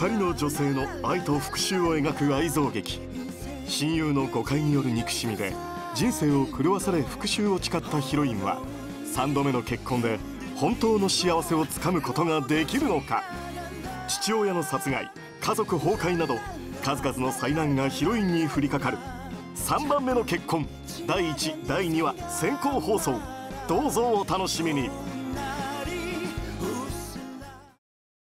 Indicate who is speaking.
Speaker 1: 2人の女性の愛と復讐を描く愛憎劇。親友の誤解による憎しみで人生を狂わされ復讐を誓ったヒロインは3度目の結婚で本当の幸せをつかむことができるのか。父親の殺害家族崩壊など数々の災難がヒロインに降りかかる。3番目の結婚第1第2話先行放送。どうぞお楽しみに。